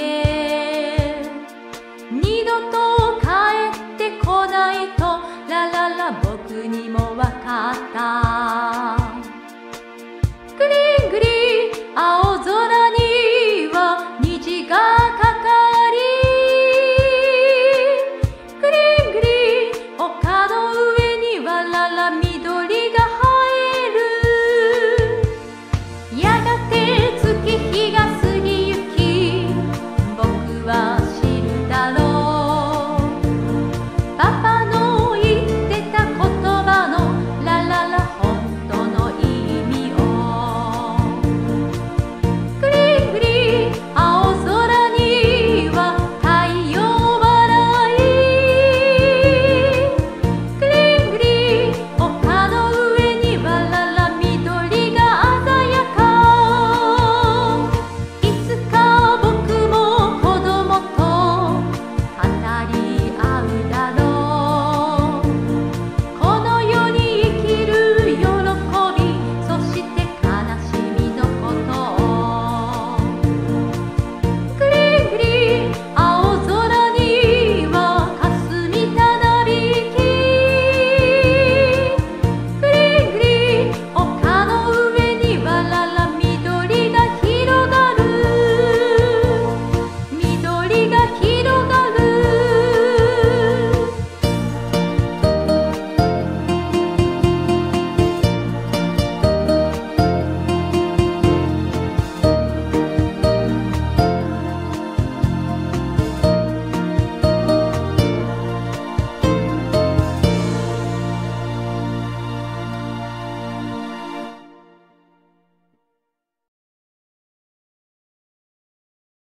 yeah. papá.